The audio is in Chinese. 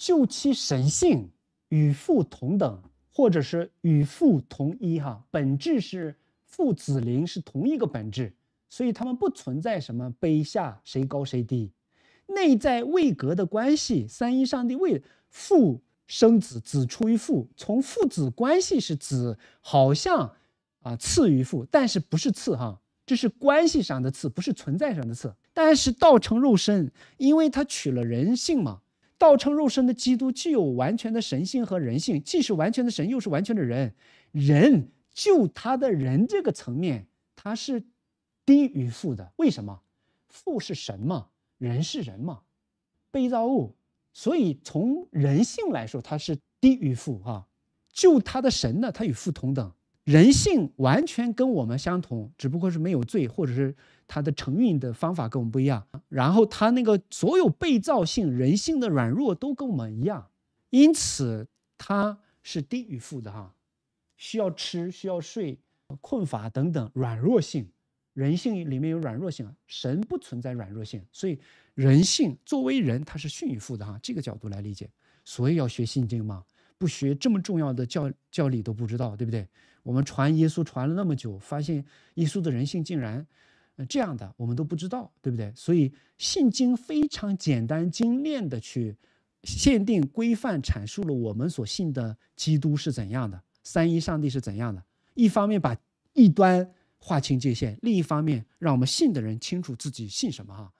就其神性与父同等，或者是与父同一，哈，本质是父子灵是同一个本质，所以他们不存在什么卑下谁高谁低，内在位格的关系，三一上帝为父生子，子出于父，从父子关系是子好像啊次于父，但是不是次哈。这是关系上的次，不是存在上的次。但是道成肉身，因为他取了人性嘛。道成肉身的基督既有完全的神性和人性，既是完全的神，又是完全的人。人就他的人这个层面，他是低于父的。为什么？父是神嘛，人是人嘛，被造物，所以从人性来说，他是低于父哈。就他的神呢，他与父同等。人性完全跟我们相同，只不过是没有罪，或者是他的承运的方法跟我们不一样。然后他那个所有被造性、人性的软弱都跟我们一样，因此他是低于父的哈，需要吃、需要睡、困乏等等软弱性，人性里面有软弱性，神不存在软弱性，所以人性作为人他是逊于父的哈，这个角度来理解。所以要学信经嘛，不学这么重要的教教理都不知道，对不对？我们传耶稣传了那么久，发现耶稣的人性竟然，这样的，我们都不知道，对不对？所以信经非常简单精炼的去限定规范阐述了我们所信的基督是怎样的，三一上帝是怎样的。一方面把异端划清界限，另一方面让我们信的人清楚自己信什么哈。